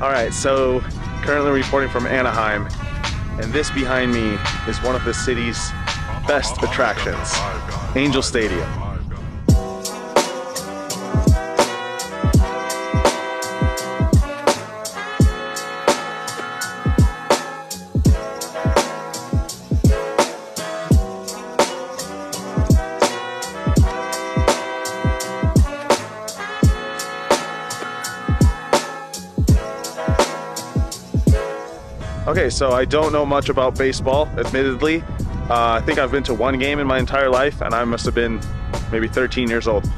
All right, so currently reporting from Anaheim, and this behind me is one of the city's best attractions, Angel Stadium. So I don't know much about baseball, admittedly. Uh, I think I've been to one game in my entire life, and I must have been maybe 13 years old.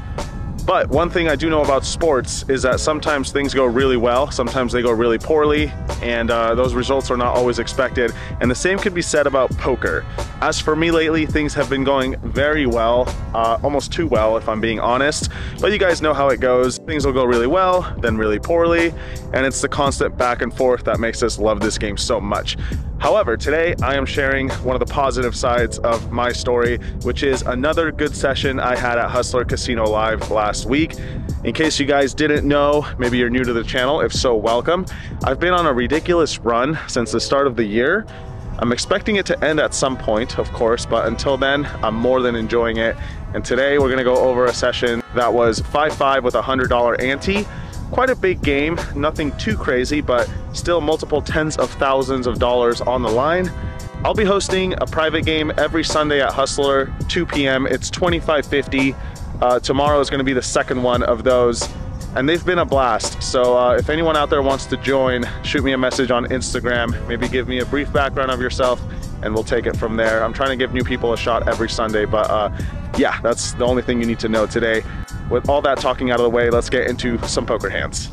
But one thing I do know about sports is that sometimes things go really well, sometimes they go really poorly, and uh, those results are not always expected. And the same could be said about poker. As for me lately, things have been going very well, uh, almost too well if I'm being honest. But you guys know how it goes. Things will go really well, then really poorly, and it's the constant back and forth that makes us love this game so much. However, today I am sharing one of the positive sides of my story, which is another good session I had at Hustler Casino Live last week. In case you guys didn't know, maybe you're new to the channel, if so, welcome. I've been on a ridiculous run since the start of the year. I'm expecting it to end at some point, of course, but until then, I'm more than enjoying it. And today we're gonna go over a session that was 5-5 with a $100 ante quite a big game, nothing too crazy, but still multiple tens of thousands of dollars on the line. I'll be hosting a private game every Sunday at Hustler, 2 p.m. It's 25.50. Uh, tomorrow is gonna be the second one of those and they've been a blast. So uh, if anyone out there wants to join, shoot me a message on Instagram, maybe give me a brief background of yourself and we'll take it from there. I'm trying to give new people a shot every Sunday, but uh, yeah, that's the only thing you need to know today. With all that talking out of the way, let's get into some poker hands.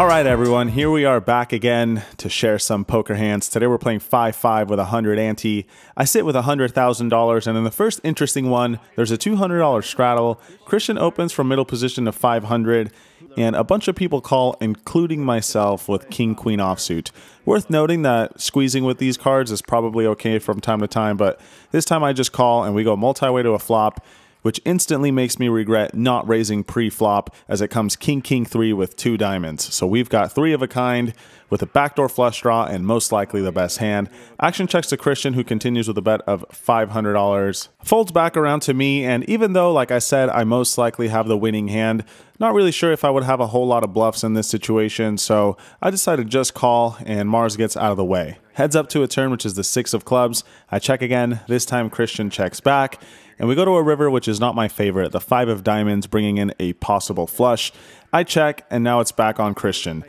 All right, everyone, here we are back again to share some poker hands. Today we're playing 5-5 with a 100 ante. I sit with $100,000, and in the first interesting one, there's a $200 straddle. Christian opens from middle position to 500, and a bunch of people call, including myself, with King Queen offsuit. Worth noting that squeezing with these cards is probably okay from time to time, but this time I just call and we go multi-way to a flop which instantly makes me regret not raising pre-flop as it comes king king 3 with two diamonds. So we've got three of a kind with a backdoor flush draw and most likely the best hand. Action checks to Christian who continues with a bet of $500. Folds back around to me and even though like I said I most likely have the winning hand, not really sure if I would have a whole lot of bluffs in this situation so I decided to just call and Mars gets out of the way. Heads up to a turn which is the 6 of clubs. I check again, this time Christian checks back and we go to a river, which is not my favorite, the five of diamonds, bringing in a possible flush. I check, and now it's back on Christian.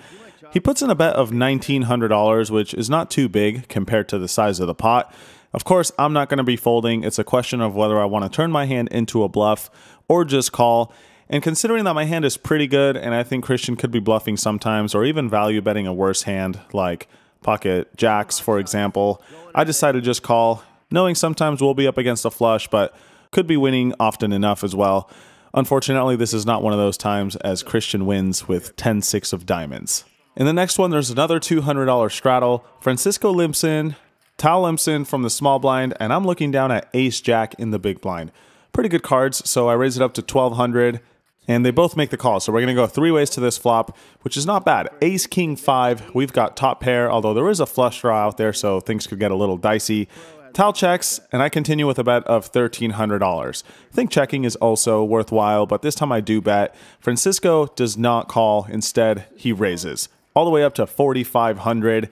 He puts in a bet of $1,900, which is not too big compared to the size of the pot. Of course, I'm not going to be folding. It's a question of whether I want to turn my hand into a bluff or just call. And considering that my hand is pretty good, and I think Christian could be bluffing sometimes, or even value betting a worse hand like pocket jacks, for example, I decided to just call, knowing sometimes we'll be up against a flush, but could be winning often enough as well. Unfortunately, this is not one of those times as Christian wins with 10 6 of diamonds. In the next one, there's another $200 straddle. Francisco Limson, Tal Limson from the small blind, and I'm looking down at Ace Jack in the big blind. Pretty good cards, so I raise it up to 1200 and they both make the call. So we're going to go three ways to this flop, which is not bad. Ace, King, 5. We've got top pair, although there is a flush draw out there, so things could get a little dicey. Tal checks, and I continue with a bet of $1,300. I think checking is also worthwhile, but this time I do bet. Francisco does not call. Instead, he raises all the way up to 4,500.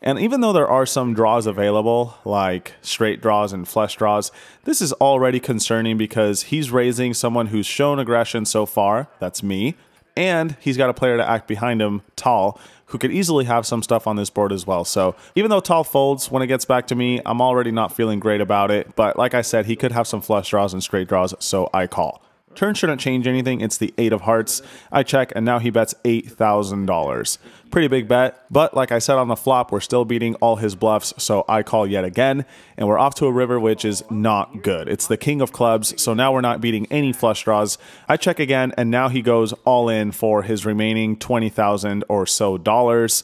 And even though there are some draws available, like straight draws and flush draws, this is already concerning because he's raising someone who's shown aggression so far. That's me. And he's got a player to act behind him, Tal, who could easily have some stuff on this board as well. So even though Tal folds when it gets back to me, I'm already not feeling great about it. But like I said, he could have some flush draws and straight draws, so I call. Turn shouldn't change anything. It's the eight of hearts. I check, and now he bets $8,000. Pretty big bet, but like I said on the flop, we're still beating all his bluffs, so I call yet again, and we're off to a river which is not good. It's the king of clubs, so now we're not beating any flush draws. I check again, and now he goes all in for his remaining 20000 or so dollars.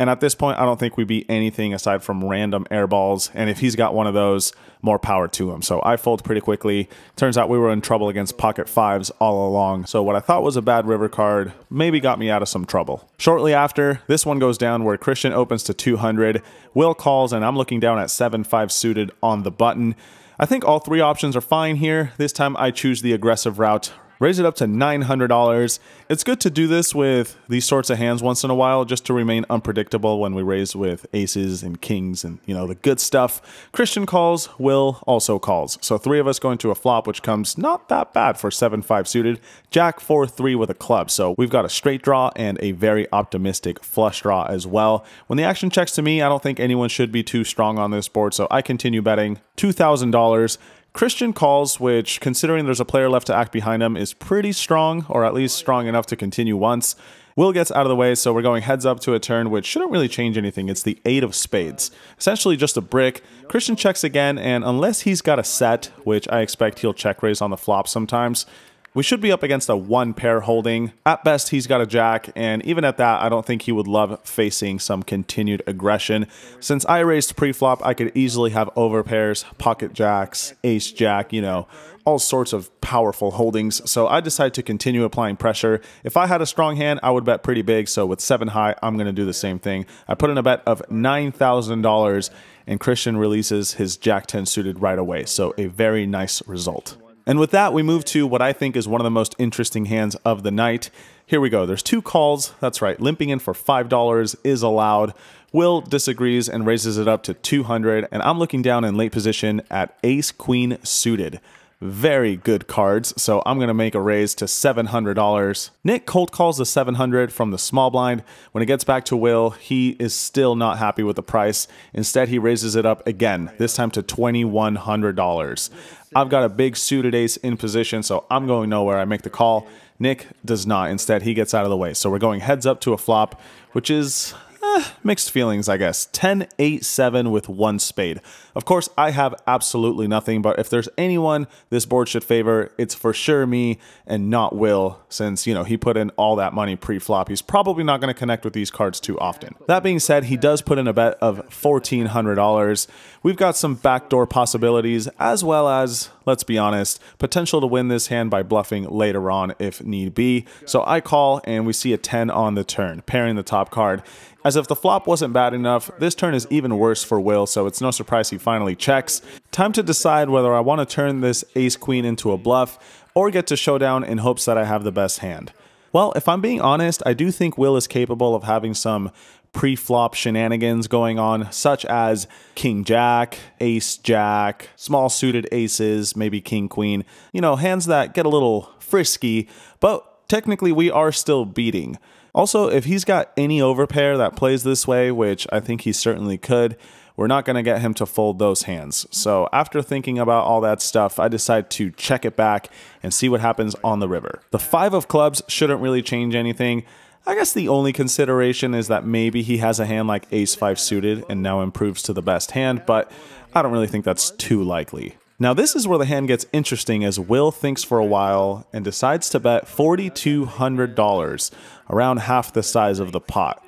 And at this point, I don't think we beat anything aside from random airballs. And if he's got one of those, more power to him. So I fold pretty quickly. Turns out we were in trouble against pocket fives all along. So what I thought was a bad river card maybe got me out of some trouble. Shortly after, this one goes down where Christian opens to 200. Will calls, and I'm looking down at 7 5 suited on the button. I think all three options are fine here. This time I choose the aggressive route raise it up to $900. It's good to do this with these sorts of hands once in a while just to remain unpredictable when we raise with aces and kings and, you know, the good stuff. Christian calls, Will also calls. So three of us going to a flop, which comes not that bad for 7-5 suited. Jack 4-3 with a club. So we've got a straight draw and a very optimistic flush draw as well. When the action checks to me, I don't think anyone should be too strong on this board, so I continue betting $2,000. Christian calls, which, considering there's a player left to act behind him, is pretty strong, or at least strong enough to continue once. Will gets out of the way, so we're going heads up to a turn, which shouldn't really change anything. It's the Eight of Spades. Essentially just a brick. Christian checks again, and unless he's got a set, which I expect he'll check raise on the flop sometimes, we should be up against a one pair holding. At best, he's got a jack, and even at that, I don't think he would love facing some continued aggression. Since I raised pre-flop, I could easily have overpairs, pocket jacks, ace jack, you know, all sorts of powerful holdings. So I decided to continue applying pressure. If I had a strong hand, I would bet pretty big. So with seven high, I'm going to do the same thing. I put in a bet of $9,000 and Christian releases his jack 10 suited right away. So a very nice result. And with that, we move to what I think is one of the most interesting hands of the night. Here we go. There's two calls. That's right. Limping in for $5 is allowed. Will disagrees and raises it up to 200 and I'm looking down in late position at ace queen suited very good cards, so I'm going to make a raise to $700. Nick cold calls the 700 from the small blind. When it gets back to Will, he is still not happy with the price. Instead, he raises it up again, this time to $2,100. I've got a big suited ace in position, so I'm going nowhere. I make the call. Nick does not. Instead, he gets out of the way. So we're going heads up to a flop, which is eh, mixed feelings, I guess. 10 8 7 with one spade. Of course, I have absolutely nothing, but if there's anyone this board should favor, it's for sure me and not Will, since, you know, he put in all that money pre flop. He's probably not going to connect with these cards too often. That being said, he does put in a bet of $1,400. We've got some backdoor possibilities, as well as, let's be honest, potential to win this hand by bluffing later on if need be. So I call, and we see a 10 on the turn, pairing the top card. As if the flop wasn't bad enough, this turn is even worse for Will, so it's no surprise he finally checks. Time to decide whether I want to turn this ace queen into a bluff or get to showdown in hopes that I have the best hand. Well, if I'm being honest, I do think Will is capable of having some pre flop shenanigans going on, such as King Jack, Ace Jack, small suited aces, maybe King Queen. You know, hands that get a little frisky, but technically we are still beating. Also, if he's got any overpair that plays this way, which I think he certainly could, we're not going to get him to fold those hands. So after thinking about all that stuff, I decide to check it back and see what happens on the river. The five of clubs shouldn't really change anything. I guess the only consideration is that maybe he has a hand like ace 5 suited and now improves to the best hand, but I don't really think that's too likely. Now, this is where the hand gets interesting as Will thinks for a while and decides to bet $4,200, around half the size of the pot.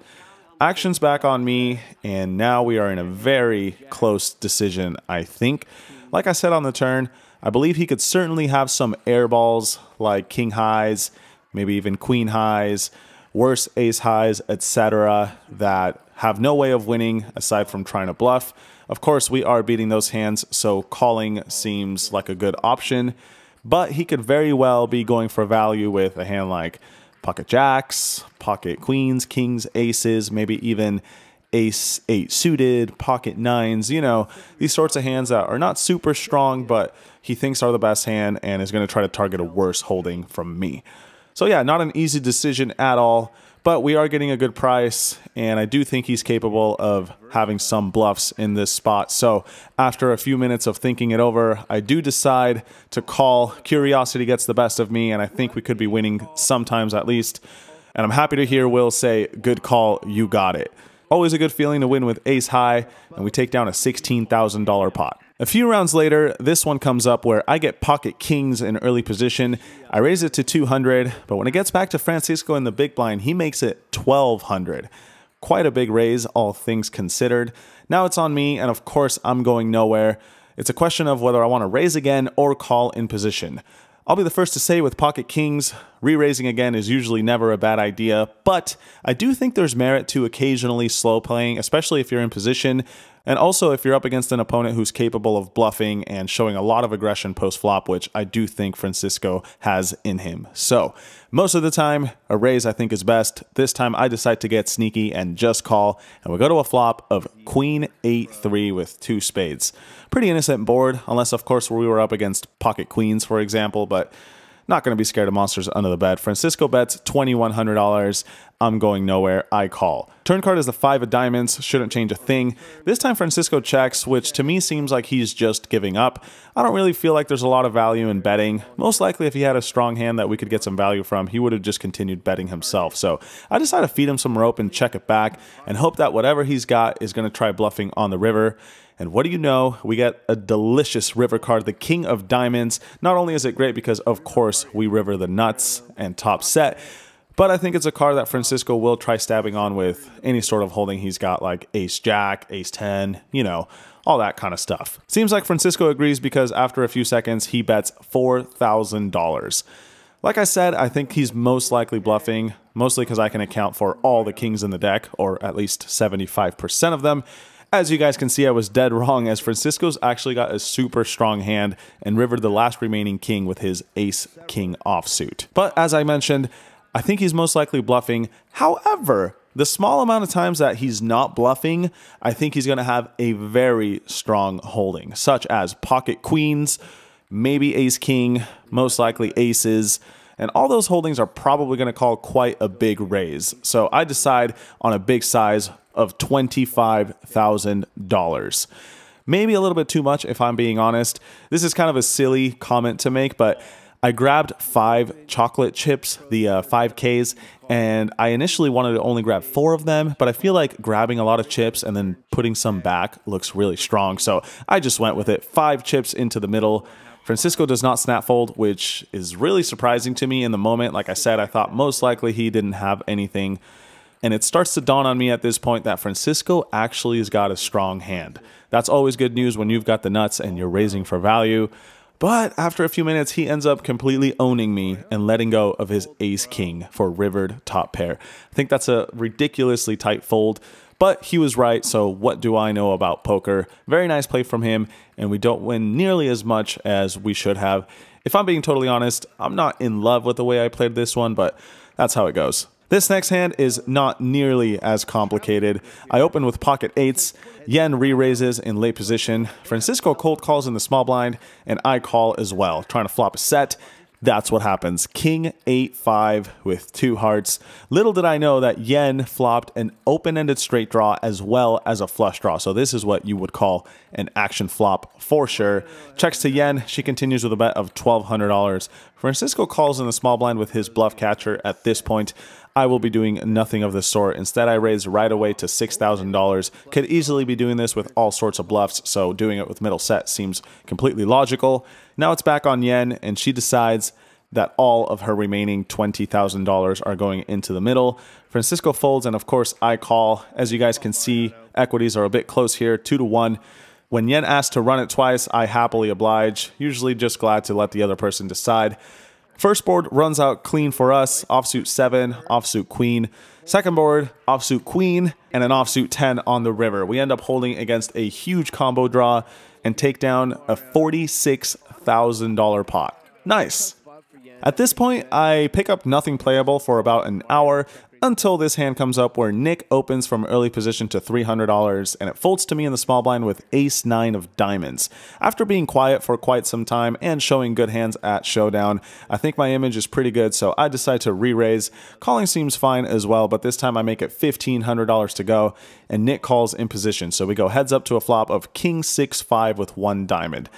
Action's back on me, and now we are in a very close decision, I think. Like I said on the turn, I believe he could certainly have some air balls like king highs, maybe even queen highs, worse ace highs, etc., that have no way of winning aside from trying to bluff. Of course, we are beating those hands, so calling seems like a good option, but he could very well be going for value with a hand like pocket jacks, pocket queens, kings, aces, maybe even ace eight suited, pocket nines, you know, these sorts of hands that are not super strong, but he thinks are the best hand and is going to try to target a worse holding from me. So, yeah, not an easy decision at all. But we are getting a good price, and I do think he's capable of having some bluffs in this spot. So after a few minutes of thinking it over, I do decide to call. Curiosity gets the best of me, and I think we could be winning sometimes at least. And I'm happy to hear Will say, Good call, you got it. Always a good feeling to win with ace high, and we take down a $16,000 pot. A few rounds later, this one comes up where I get pocket kings in early position. I raise it to 200, but when it gets back to Francisco in the big blind, he makes it 1200. quite a big raise, all things considered. Now it's on me, and of course, I'm going nowhere. It's a question of whether I want to raise again or call in position. I'll be the first to say with Pocket Kings, re raising again is usually never a bad idea, but I do think there's merit to occasionally slow playing, especially if you're in position. And also, if you're up against an opponent who's capable of bluffing and showing a lot of aggression post flop, which I do think Francisco has in him. So, most of the time, a raise I think is best. This time, I decide to get sneaky and just call, and we go to a flop of Queen 8 3 with two spades. Pretty innocent board, unless, of course, we were up against pocket queens, for example, but not going to be scared of monsters under the bed. Francisco bets $2,100. I'm going nowhere. I call. Turn card is the five of diamonds. Shouldn't change a thing. This time Francisco checks, which to me seems like he's just giving up. I don't really feel like there's a lot of value in betting. Most likely if he had a strong hand that we could get some value from, he would have just continued betting himself. So I decide to feed him some rope and check it back and hope that whatever he's got is going to try bluffing on the river. And what do you know? We get a delicious river card, the King of Diamonds. Not only is it great because, of course, we river the nuts and top set, but I think it's a card that Francisco will try stabbing on with any sort of holding he's got, like Ace Jack, Ace 10, you know, all that kind of stuff. Seems like Francisco agrees because after a few seconds, he bets $4,000. Like I said, I think he's most likely bluffing, mostly because I can account for all the kings in the deck, or at least 75% of them. As you guys can see, I was dead wrong as Francisco's actually got a super strong hand and rivered the last remaining king with his ace king offsuit. But as I mentioned, I think he's most likely bluffing. However, the small amount of times that he's not bluffing, I think he's going to have a very strong holding, such as pocket queens, maybe ace king, most likely aces, and all those holdings are probably going to call quite a big raise. So I decide on a big size of $25,000. Maybe a little bit too much if I'm being honest. This is kind of a silly comment to make, but I grabbed five chocolate chips, the uh, 5Ks, and I initially wanted to only grab four of them, but I feel like grabbing a lot of chips and then putting some back looks really strong. So I just went with it. Five chips into the middle. Francisco does not snap fold, which is really surprising to me in the moment. Like I said, I thought most likely he didn't have anything. And it starts to dawn on me at this point that Francisco actually has got a strong hand. That's always good news when you've got the nuts and you're raising for value. But after a few minutes, he ends up completely owning me and letting go of his ace king for rivered top pair. I think that's a ridiculously tight fold, but he was right. So, what do I know about poker? Very nice play from him, and we don't win nearly as much as we should have. If I'm being totally honest, I'm not in love with the way I played this one, but that's how it goes. This next hand is not nearly as complicated. I open with pocket eights, Yen re-raises in late position, Francisco cold calls in the small blind, and I call as well, trying to flop a set. That's what happens. King 8 5 with two hearts. Little did I know that Yen flopped an open ended straight draw as well as a flush draw. So, this is what you would call an action flop for sure. Checks to Yen. She continues with a bet of $1,200. Francisco calls in the small blind with his bluff catcher at this point. I will be doing nothing of the sort. Instead, I raised right away to $6,000. Could easily be doing this with all sorts of bluffs, so doing it with middle set seems completely logical. Now it's back on Yen, and she decides that all of her remaining $20,000 are going into the middle. Francisco folds, and of course, I call. As you guys can see, equities are a bit close here, two to one. When Yen asks to run it twice, I happily oblige, usually just glad to let the other person decide. First board runs out clean for us, offsuit 7, offsuit queen. Second board, offsuit queen, and an offsuit 10 on the river. We end up holding against a huge combo draw and take down a $46,000 pot. Nice. At this point, I pick up nothing playable for about an hour until this hand comes up where Nick opens from early position to $300 and it folds to me in the small blind with ace 9 of diamonds. After being quiet for quite some time and showing good hands at showdown, I think my image is pretty good so I decide to re-raise. Calling seems fine as well but this time I make it $1,500 to go and Nick calls in position so we go heads up to a flop of king 6-5 with one diamond.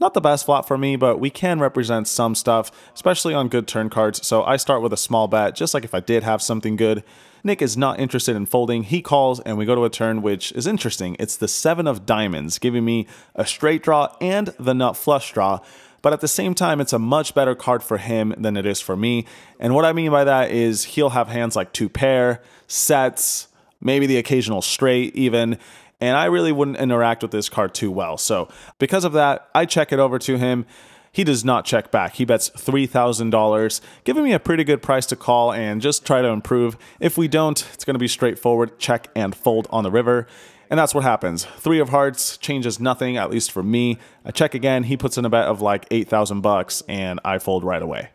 Not the best flop for me, but we can represent some stuff, especially on good turn cards, so I start with a small bet, just like if I did have something good. Nick is not interested in folding. He calls, and we go to a turn which is interesting. It's the seven of diamonds, giving me a straight draw and the nut flush draw. But at the same time, it's a much better card for him than it is for me. And what I mean by that is he'll have hands like two pair, sets, maybe the occasional straight even. And I really wouldn't interact with this card too well. So because of that, I check it over to him. He does not check back. He bets $3,000, giving me a pretty good price to call and just try to improve. If we don't, it's going to be straightforward check and fold on the river. And that's what happens. Three of hearts changes nothing, at least for me. I check again, he puts in a bet of like 8,000 bucks and I fold right away.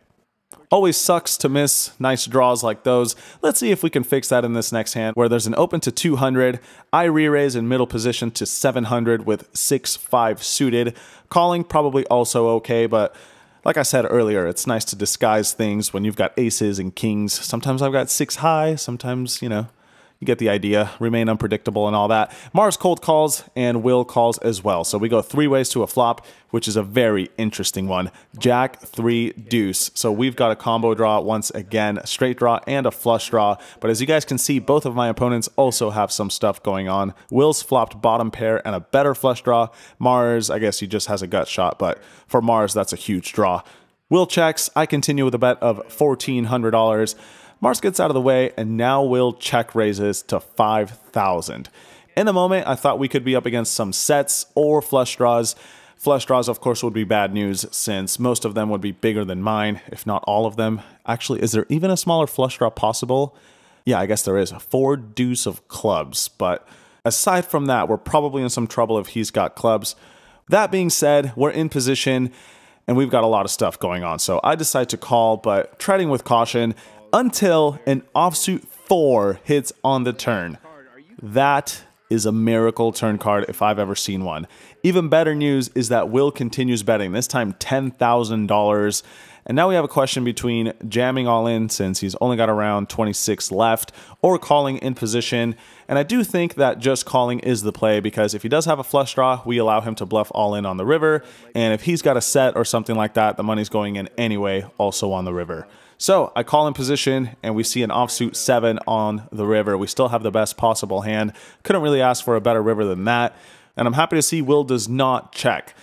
Always sucks to miss nice draws like those. Let's see if we can fix that in this next hand where there's an open to 200. I re-raise in middle position to 700 with 6-5 suited. Calling probably also okay, but like I said earlier, it's nice to disguise things when you've got aces and kings. Sometimes I've got six high, sometimes, you know, you get the idea. Remain unpredictable and all that. Mars cold calls and Will calls as well. So we go three ways to a flop, which is a very interesting one. Jack, three, deuce. So we've got a combo draw once again, straight draw and a flush draw. But as you guys can see, both of my opponents also have some stuff going on. Will's flopped bottom pair and a better flush draw. Mars, I guess he just has a gut shot, but for Mars, that's a huge draw. Will checks. I continue with a bet of $1,400. Mars gets out of the way, and now Will check raises to 5,000. In the moment, I thought we could be up against some sets or flush draws. Flush draws, of course, would be bad news since most of them would be bigger than mine, if not all of them. Actually, is there even a smaller flush draw possible? Yeah, I guess there is. Four deuce of clubs. But aside from that, we're probably in some trouble if he's got clubs. That being said, we're in position and we've got a lot of stuff going on. So I decide to call, but treading with caution until an offsuit four hits on the turn. That is a miracle turn card if I've ever seen one. Even better news is that Will continues betting, this time $10,000. And now we have a question between jamming all in since he's only got around 26 left or calling in position. And I do think that just calling is the play because if he does have a flush draw, we allow him to bluff all in on the river. And if he's got a set or something like that, the money's going in anyway, also on the river. So I call in position and we see an offsuit seven on the river. We still have the best possible hand. Couldn't really ask for a better river than that. And I'm happy to see Will does not check.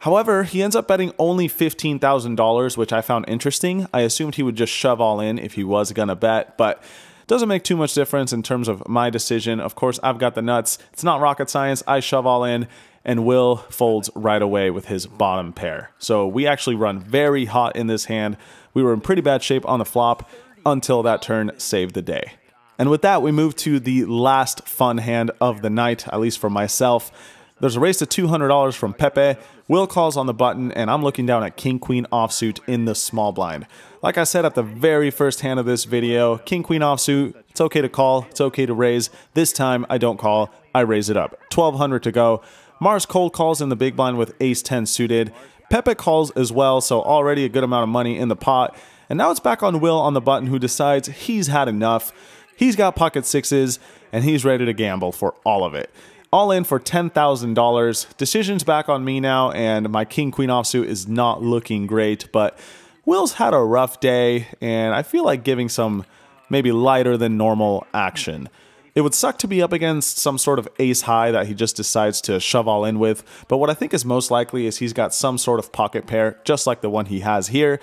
However, he ends up betting only $15,000, which I found interesting. I assumed he would just shove all in if he was going to bet, but doesn't make too much difference in terms of my decision. Of course, I've got the nuts. It's not rocket science. I shove all in, and Will folds right away with his bottom pair. So we actually run very hot in this hand. We were in pretty bad shape on the flop until that turn saved the day. And with that, we move to the last fun hand of the night, at least for myself. There's a race to $200 from Pepe. Will calls on the button, and I'm looking down at King Queen offsuit in the small blind. Like I said at the very first hand of this video, King Queen offsuit, it's okay to call, it's okay to raise. This time I don't call, I raise it up. 1200 to go. Mars cold calls in the big blind with ace 10 suited. Pepe calls as well, so already a good amount of money in the pot. And now it's back on Will on the button who decides he's had enough. He's got pocket sixes and he's ready to gamble for all of it. All in for $10,000. Decision's back on me now, and my king queen offsuit is not looking great, but Will's had a rough day, and I feel like giving some maybe lighter than normal action. It would suck to be up against some sort of ace high that he just decides to shove all in with, but what I think is most likely is he's got some sort of pocket pair, just like the one he has here,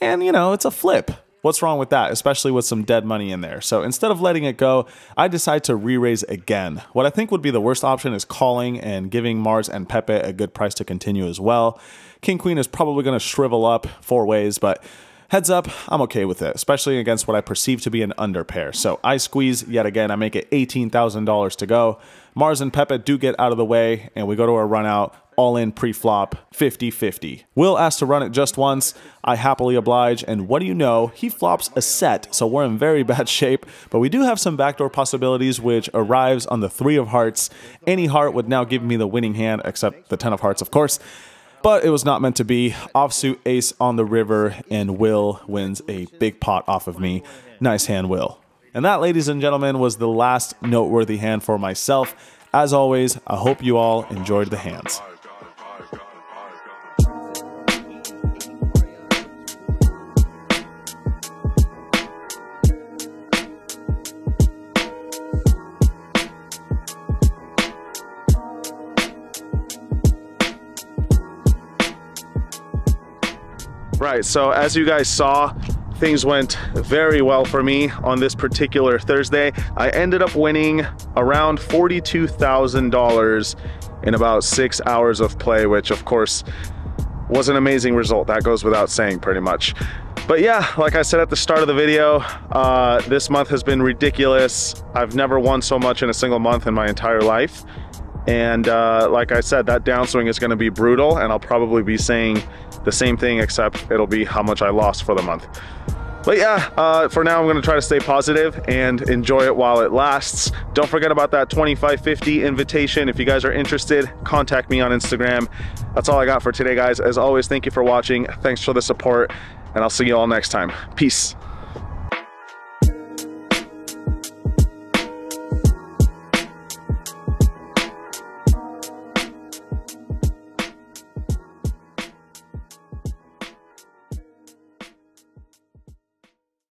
and you know, it's a flip. What's wrong with that, especially with some dead money in there? So instead of letting it go, I decide to re raise again. What I think would be the worst option is calling and giving Mars and Pepe a good price to continue as well. King Queen is probably going to shrivel up four ways, but Heads up, I'm okay with it, especially against what I perceive to be an under pair. So I squeeze yet again. I make it $18,000 to go. Mars and Pepe do get out of the way, and we go to a run out all in pre flop 50 50. Will asks to run it just once. I happily oblige, and what do you know? He flops a set, so we're in very bad shape. But we do have some backdoor possibilities, which arrives on the three of hearts. Any heart would now give me the winning hand, except the 10 of hearts, of course but it was not meant to be. Offsuit ace on the river, and Will wins a big pot off of me. Nice hand, Will. And that, ladies and gentlemen, was the last noteworthy hand for myself. As always, I hope you all enjoyed the hands. Right, so as you guys saw, things went very well for me on this particular Thursday. I ended up winning around $42,000 in about six hours of play, which of course was an amazing result. That goes without saying pretty much. But yeah, like I said at the start of the video, uh, this month has been ridiculous. I've never won so much in a single month in my entire life. And uh, like I said, that downswing is gonna be brutal and I'll probably be saying the same thing except it'll be how much I lost for the month. But yeah, uh, for now I'm gonna try to stay positive and enjoy it while it lasts. Don't forget about that 2550 invitation. If you guys are interested, contact me on Instagram. That's all I got for today, guys. As always, thank you for watching. Thanks for the support, and I'll see you all next time. Peace.